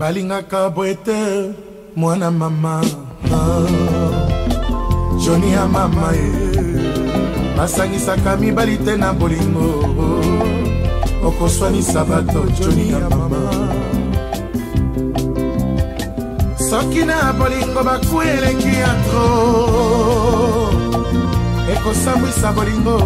balingaka boye te mwana mama joni ya mama ye basangisaka mibali te na bolingo okoswanisa bato joni ya mama soki na bolingo baku eleki ya tro ekosambwisa bolingo